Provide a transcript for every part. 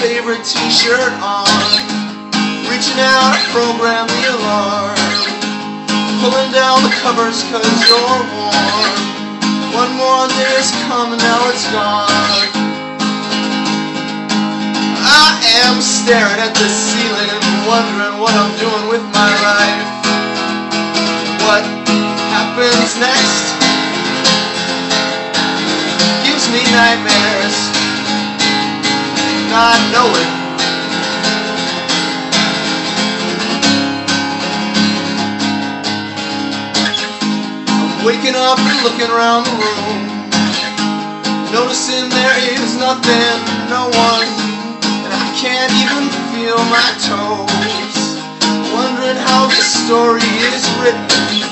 favorite t-shirt on. Reaching out program the alarm. Pulling down the covers cause you're warm. One more day has come and now it's gone. I am staring at the ceiling and Wondering what I'm doing with my life. What happens next Not knowing Waking up and looking around the room Noticing there is nothing, no one And I can't even feel my toes. Wondering how this story is written.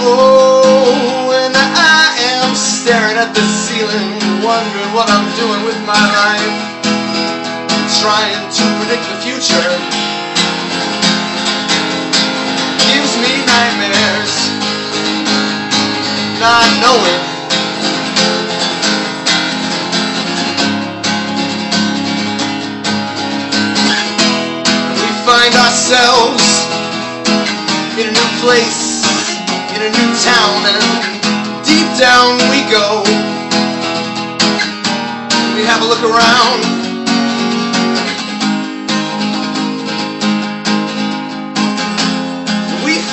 Oh, and I am staring at the ceiling Wondering what I'm doing with my life Trying to predict the future Gives me nightmares not knowing We find ourselves in a new place, in a new town, and deep down we go. We have a look around.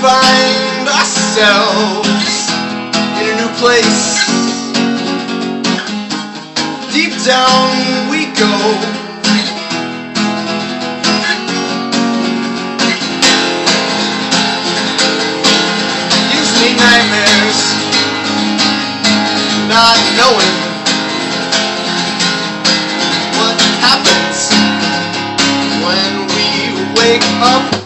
Find ourselves in a new place. Deep down we go. Me nightmares, not knowing what happens when we wake up